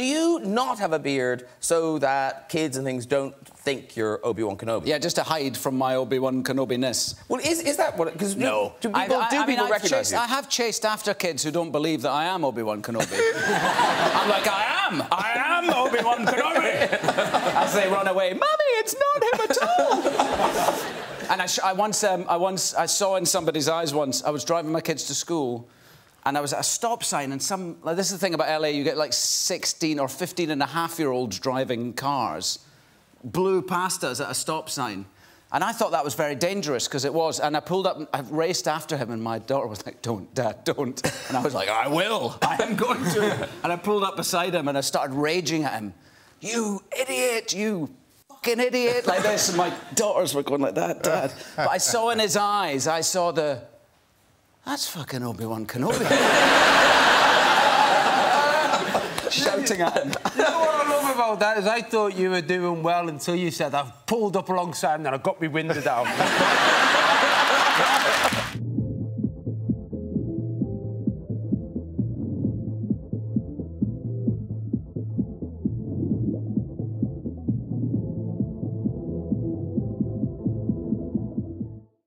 do you not have a beard so that kids and things don't think you're Obi-Wan Kenobi? Yeah, just to hide from my Obi-Wan Kenobi-ness. Well, is, is that what... Because no. do, people, I, do I, people mean, recognise chased, you? I have chased after kids who don't believe that I am Obi-Wan Kenobi. I'm like, I am! I am Obi-Wan Kenobi! As they run away, Mummy, it's not him at all! and I, I once, um, I once, I saw in somebody's eyes once, I was driving my kids to school, and I was at a stop sign, and some... Like, this is the thing about LA, you get like 16 or 15 and a half-year-olds driving cars, blew past us at a stop sign. And I thought that was very dangerous, because it was. And I pulled up, I raced after him, and my daughter was like, don't, Dad, don't. And I was like, I will, I am going to. and I pulled up beside him, and I started raging at him. You idiot, you fucking idiot, like this. And my daughters were going like that, Dad. But I saw in his eyes, I saw the, that's fucking Obi-Wan Kenobi. Shouting at him. You know what I love about that is I thought you were doing well until you said I've pulled up alongside him and I got my window down.